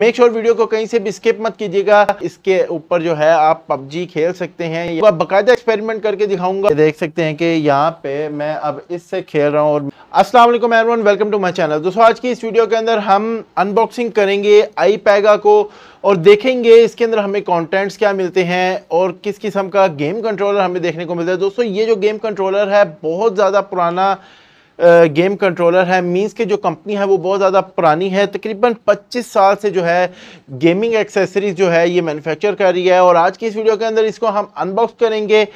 Make sure video को कहीं से भी स्किप मत कीजिएगा। इसके ऊपर जो है, आप पबजी खेल सकते हैं। बाकायदा एक्सपेरिमेंट करके दिखाऊँगा। देख सकते हैं कि यहाँ पे मैं अब इससे खेल रहा हूँ और अस्सलाम वालेकुम everyone welcome to my channel दोस्तों, आज की इस वीडियो के अंदर हम अनबॉक्सिंग करेंगे आई पैगा को और देखेंगे इसके अंदर हमें कंटेंट्स क्या मिलते हैं और किस किस्म का गेम कंट्रोलर हमें देखने को मिलता है। दोस्तों, ये जो गेम कंट्रोलर है, बहुत ज़्यादा पुराना गेम कंट्रोलर है। मींस के जो कंपनी है, वो बहुत ज़्यादा पुरानी है। तकरीबन 25 साल से जो है, गेमिंग एक्सेसरीज जो है, ये मैन्युफैक्चर कर रही है। और आज की इस वीडियो के अंदर इसको हम अनबॉक्स करेंगे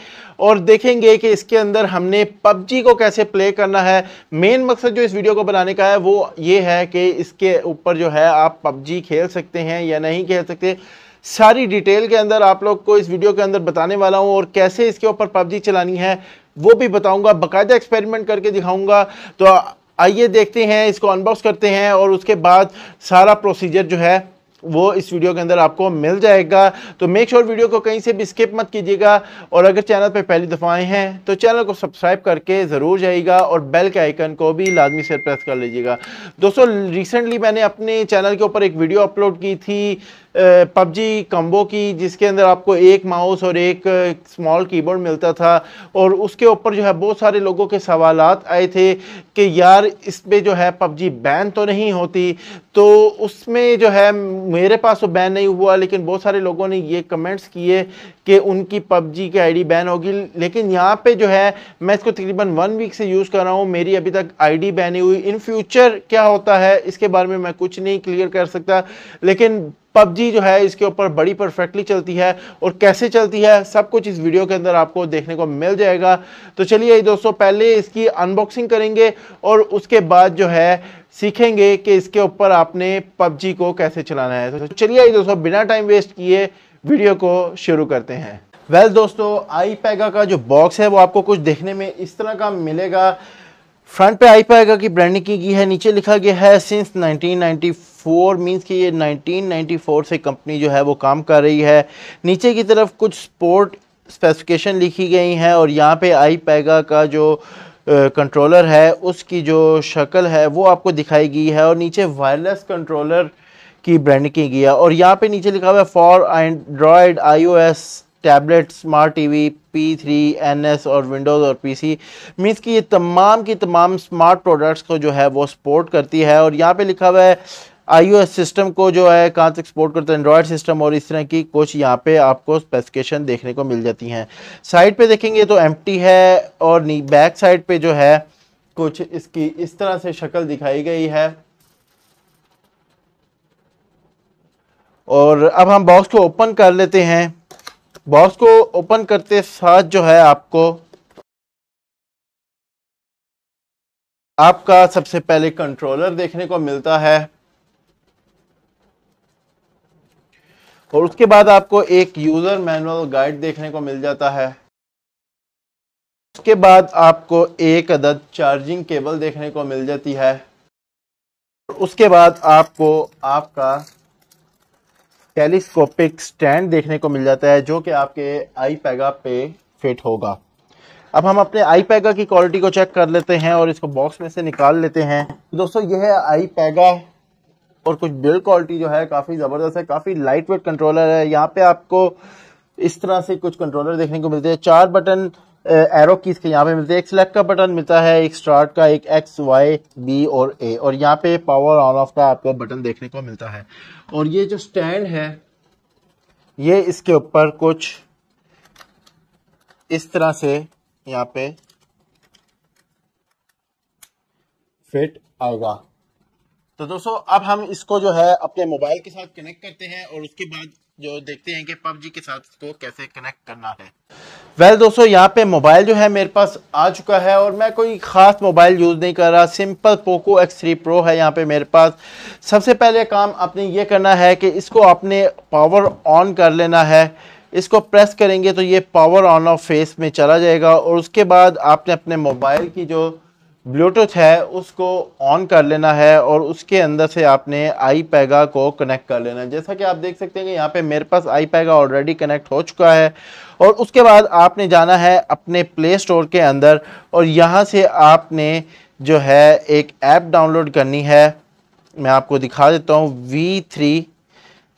और देखेंगे कि इसके अंदर हमने पबजी को कैसे प्ले करना है। मेन मकसद जो इस वीडियो को बनाने का है, वो ये है कि इसके ऊपर जो है, आप पबजी खेल सकते हैं या नहीं खेल सकते। सारी डिटेल के अंदर आप लोग को इस वीडियो के अंदर बताने वाला हूँ और कैसे इसके ऊपर पबजी चलानी है, वो भी बताऊँगा, बाकायदा एक्सपेरिमेंट करके दिखाऊँगा। तो आइए देखते हैं, इसको अनबॉक्स करते हैं और उसके बाद सारा प्रोसीजर जो है, वो इस वीडियो के अंदर आपको मिल जाएगा। तो मेक श्योर sure वीडियो को कहीं से भी स्किप मत कीजिएगा और अगर चैनल पर पहली दफ़ा आए हैं तो चैनल को सब्सक्राइब करके ज़रूर जाइएगा और बेल के आइकन को भी लाजमी से प्रेस कर लीजिएगा। दोस्तों रिसेंटली मैंने अपने चैनल के ऊपर एक वीडियो अपलोड की थी पबजी कम्बो की, जिसके अंदर आपको एक माउस और एक स्मॉल कीबोर्ड मिलता था। और उसके ऊपर जो है, बहुत सारे लोगों के सवाल आए थे कि यार इस पर जो है, पबजी बैन तो नहीं होती। तो उसमें जो है, मेरे पास तो बैन नहीं हुआ, लेकिन बहुत सारे लोगों ने ये कमेंट्स किए कि उनकी पबजी की आईडी बैन होगी। लेकिन यहाँ पे जो है, मैं इसको तकरीबन वन वीक से यूज़ कर रहा हूँ। मेरी अभी तक आईडी बैन हुई। इन फ्यूचर क्या होता है, इसके बारे में मैं कुछ नहीं क्लियर कर सकता। लेकिन पबजी जो है इसके ऊपर बड़ी परफेक्टली चलती है और कैसे चलती है सब कुछ इस वीडियो के अंदर आपको देखने को मिल जाएगा। तो चलिए दोस्तों पहले इसकी अनबॉक्सिंग करेंगे और उसके बाद जो है सीखेंगे कि इसके ऊपर आपने पबजी को कैसे चलाना है। तो चलिए दोस्तों बिना टाइम वेस्ट किए वीडियो को शुरू करते हैं। वेल well, दोस्तों आई पैगा का जो बॉक्स है वो आपको कुछ देखने में इस तरह का मिलेगा। फ्रंट पे आई पैगा की ब्रांडिंग की गई है, नीचे लिखा गया है सिंस 1994 मींस कि ये 1994 से कंपनी जो है वो काम कर रही है। नीचे की तरफ़ कुछ स्पोर्ट स्पेसिफिकेशन लिखी गई हैं और यहाँ पे आई पैगा का जो कंट्रोलर है, उसकी जो शक्ल है वो आपको दिखाई गई है और नीचे वायरलेस कंट्रोलर की ब्रांडिंग की गई है। और यहाँ पे नीचे लिखा हुआ है for android iOS tablet smart TV P three N S और विंडोज़ और पी सी मीन्स की ये तमाम की तमाम स्मार्ट प्रोडक्ट्स को जो है वो सपोर्ट करती है और यहाँ पे लिखा हुआ है आई सिस्टम को जो है कहाँ तक सपोर्ट करता है? एंड्रॉयड सिस्टम और इस तरह की कुछ यहाँ पे आपको स्पेसिफिकेशन देखने को मिल जाती हैं। साइड पे देखेंगे तो एम है और बैक साइड पे जो है कुछ इसकी इस तरह से शक्ल दिखाई गई है। और अब हम बॉक्स को ओपन कर लेते हैं। बॉक्स को ओपन करते साथ जो है आपको, आपका सबसे पहले कंट्रोलर देखने को मिलता है। और उसके बाद आपको एक यूज़र मैनुअल गाइड देखने को मिल जाता है। उसके बाद आपको एक अदद चार्जिंग केबल देखने को मिल जाती है। उसके बाद आपको आपका टेलीस्कोपिक स्टैंड देखने को मिल जाता है, जो कि आपके आई पैगा पे फिट होगा। अब हम अपने आई पैगा की क्वालिटी को चेक कर लेते हैं और इसको बॉक्स में से निकाल लेते हैं। दोस्तों, यह है आई पैगा और कुछ बिल्ड क्वालिटी जो है काफ़ी ज़बरदस्त है, काफ़ी लाइट वेट कंट्रोलर है। यहाँ पे आपको इस तरह से कुछ कंट्रोलर देखने को मिलते हैं। चार बटन एरो कीज के यहाँ पे मिलते हैं। एक सिलेक्ट का बटन मिलता है, एक स्टार्ट का, एक एक्स वाई बी और ए और यहाँ पे पावर ऑन ऑफ़ का आपको बटन देखने को मिलता है। और ये जो स्टैंड है, ये इसके ऊपर कुछ इस तरह से यहाँ पे फिट आएगा। तो दोस्तों, अब हम इसको जो है अपने मोबाइल के साथ कनेक्ट करते हैं और उसके बाद जो देखते हैं कि पबजी के साथ इसको कैसे कनेक्ट करना है। वेल दोस्तों, यहाँ पे मोबाइल जो है मेरे पास आ चुका है और मैं कोई ख़ास मोबाइल यूज़ नहीं कर रहा। Simple Poco X three pro है यहाँ पे मेरे पास। सबसे पहले काम आपने ये करना है कि इसको आपने पावर ऑन कर लेना है। इसको प्रेस करेंगे तो ये पावर ऑन ऑफ़ फेस में चला जाएगा और उसके बाद आपने अपने मोबाइल की जो ब्लूटूथ है, उसको ऑन कर लेना है और उसके अंदर से आपने आई पैगा को कनेक्ट कर लेना है। जैसा कि आप देख सकते हैं कि यहाँ पे मेरे पास आई पैगा ऑलरेडी कनेक्ट हो चुका है और उसके बाद आपने जाना है अपने प्ले स्टोर के अंदर और यहाँ से आपने जो है एक ऐप डाउनलोड करनी है। मैं आपको दिखा देता हूँ V three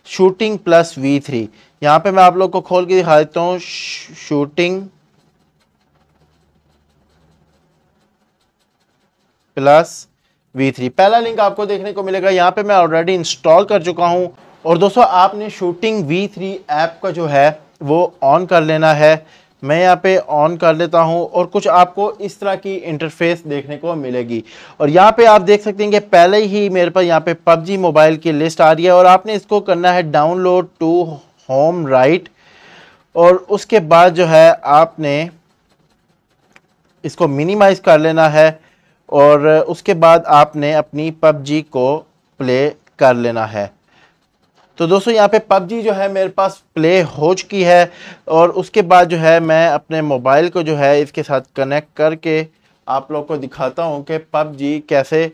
shooting plus V three यहाँ पर मैं आप लोग को खोल के दिखा देता हूँ शूटिंग प्लस वी थ्री पहला लिंक आपको देखने को मिलेगा, यहाँ पे मैं ऑलरेडी इंस्टॉल कर चुका हूँ। और दोस्तों, आपने शूटिंग वी थ्री ऐप का जो है, वो ऑन कर लेना है। मैं यहाँ पे ऑन कर लेता हूँ और कुछ आपको इस तरह की इंटरफेस देखने को मिलेगी। और यहाँ पे आप देख सकते हैं कि पहले ही मेरे पास यहाँ पे पबजी मोबाइल की लिस्ट आ रही है और आपने इसको करना है डाउनलोड टू होम राइट और उसके बाद जो है, आपने इसको मिनिमाइज कर लेना है। और उसके बाद आपने अपनी पबजी को प्ले कर लेना है। तो दोस्तों, यहाँ पे पबजी जो है मेरे पास प्ले हो चुकी है और उसके बाद जो है मैं अपने मोबाइल को जो है इसके साथ कनेक्ट करके आप लोग को दिखाता हूँ कि पबजी कैसे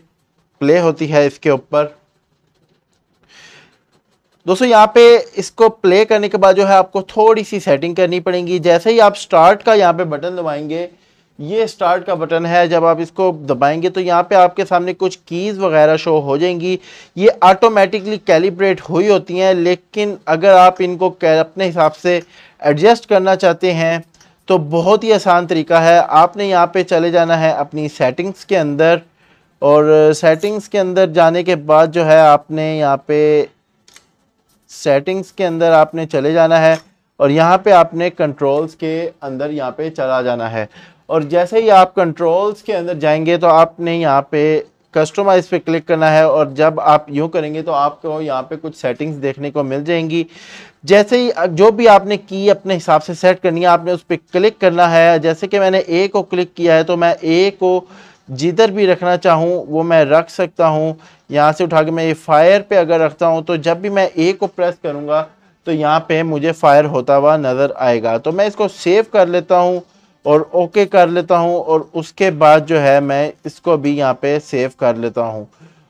प्ले होती है इसके ऊपर। दोस्तों, यहाँ पे इसको प्ले करने के बाद जो है आपको थोड़ी सी सेटिंग करनी पड़ेगी। जैसे ही आप स्टार्ट का यहाँ पे बटन दबाएँगे ये स्टार्ट का बटन है, जब आप इसको दबाएँगे तो यहाँ पे आपके सामने कुछ कीज़ वगैरह शो हो जाएँगी। ये ऑटोमेटिकली कैलिब्रेट हुई होती हैं, लेकिन अगर आप इनको अपने हिसाब से एडजस्ट करना चाहते हैं तो बहुत ही आसान तरीका है। आपने यहाँ पे चले जाना है अपनी सेटिंग्स के अंदर, और सेटिंग्स के अंदर जाने के बाद जो है आपने यहाँ पे सेटिंग्स के अंदर आपने चले जाना है, और यहाँ पे आपने कंट्रोल्स के अंदर यहाँ पे चला जाना है। और जैसे ही आप कंट्रोल्स के अंदर जाएँगे तो आपने यहाँ पे कस्टमाइज पे क्लिक करना है और जब आप यूँ करेंगे तो आपको यहाँ पे कुछ सेटिंग्स देखने को मिल जाएँगी। जैसे ही जो भी आपने की अपने हिसाब से सेट करनी है, आपने उस पर क्लिक करना है। जैसे कि मैंने ए को क्लिक किया है तो मैं ए को जिधर भी रखना चाहूँ, वो मैं रख सकता हूँ। यहाँ से उठा के मैं ये फायर पे अगर रखता हूँ तो जब भी मैं ए को प्रेस करूँगा तो यहाँ पे मुझे फायर होता हुआ नज़र आएगा। तो मैं इसको सेव कर लेता हूँ। और ओके कर लेता हूँ और उसके बाद जो है मैं इसको भी यहाँ पे सेव कर लेता हूँ।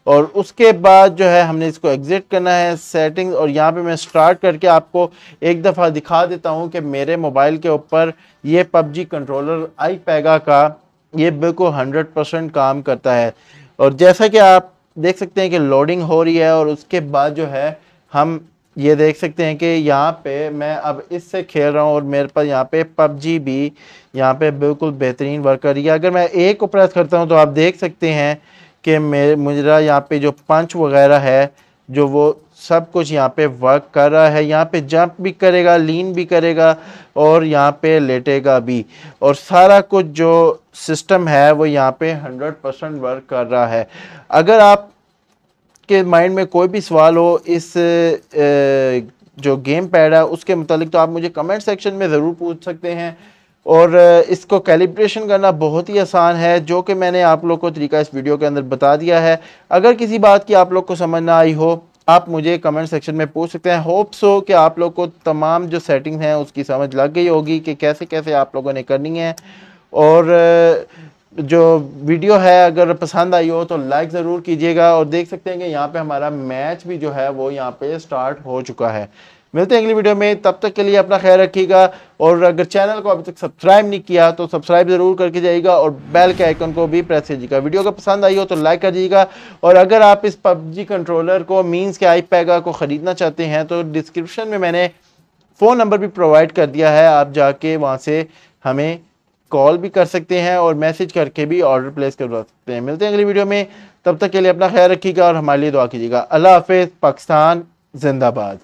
और उसके बाद जो है हमने इसको एग्ज़िट करना है सेटिंग और यहाँ पे मैं स्टार्ट करके आपको एक दफ़ा दिखा देता हूँ कि मेरे मोबाइल के ऊपर ये पबजी कंट्रोलर आई पैगा का, ये बिल्कुल हंड्रेड परसेंट काम करता है। और जैसा कि आप देख सकते हैं कि लोडिंग हो रही है और उसके बाद जो है हम ये देख सकते हैं कि यहाँ पे मैं अब इससे खेल रहा हूँ और मेरे पास यहाँ पे पबजी भी यहाँ पे बिल्कुल बेहतरीन वर्क कर रही है। अगर मैं एक को प्रेस करता हूँ तो आप देख सकते हैं कि मेरे मुजरा यहाँ पे जो पंच वगैरह है, जो वो सब कुछ यहाँ पे वर्क कर रहा है। यहाँ पे जंप भी करेगा लीन भी करेगा और यहाँ पे लेटेगा भी। और सारा कुछ जो सिस्टम है वो यहाँ पे हंड्रेड परसेंट वर्क कर रहा है। अगर आप के माइंड में कोई भी सवाल हो, इस जो गेम पैड है, उसके मतलब तो आप मुझे कमेंट सेक्शन में ज़रूर पूछ सकते हैं। और इसको कैलिब्रेशन करना बहुत ही आसान है, जो कि मैंने आप लोग को तरीका इस वीडियो के अंदर बता दिया है। अगर किसी बात की आप लोग को समझ ना आई हो, आप मुझे कमेंट सेक्शन में पूछ सकते हैं। होप्स हो कि आप लोग को तमाम जो सेटिंग हैं, उसकी समझ लग गई होगी कि कैसे कैसे आप लोगों ने करनी है। और जो वीडियो है, अगर पसंद आई हो तो लाइक ज़रूर कीजिएगा और देख सकते हैं कि यहाँ पे हमारा मैच भी जो है वो यहाँ पे स्टार्ट हो चुका है। मिलते हैं अगली वीडियो में, तब तक के लिए अपना ख्याल रखिएगा और अगर चैनल को अभी तक सब्सक्राइब नहीं किया तो सब्सक्राइब ज़रूर करके जाइएगा और बेल के आइकन को भी प्रेस कीजिएगा। वीडियो का पसंद आई हो तो लाइक कर दीजिएगा और अगर आप इस पबजी कंट्रोलर को मीन्स के आई को ख़रीदना चाहते हैं तो डिस्क्रिप्शन में मैंने फ़ोन नंबर भी प्रोवाइड कर दिया है। आप जाके वहाँ से हमें कॉल भी कर सकते हैं और मैसेज करके भी ऑर्डर प्लेस करवा सकते हैं। मिलते हैं अगली वीडियो में। तब तक के लिए अपना ख्याल रखिएगा और हमारे लिए दुआ कीजिएगा। अल्लाह हाफिज़, पाकिस्तान, जिंदाबाद।